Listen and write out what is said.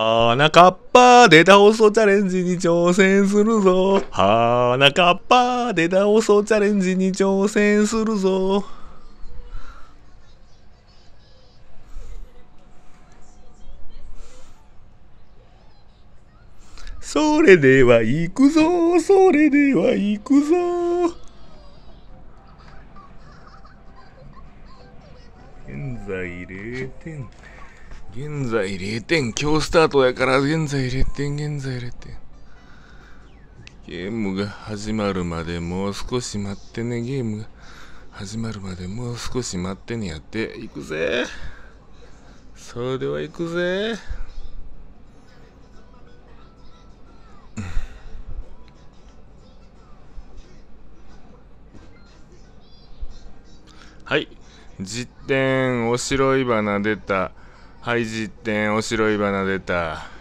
はなかっぱデータ放送チャレンジに挑戦するぞ。はなかっぱデータ放送チャレンジに挑戦するぞ。それでは行くぞ、それでは行くぞ。現在0点。現在0点。今日スタートやから現在0点、現在0点。ゲームが始まるまでもう少し待ってね、ゲームが始まるまでもう少し待ってねやって。行くぜ。それでは行くぜ。はい実点おしろい花出たはい実点おしろい花出た。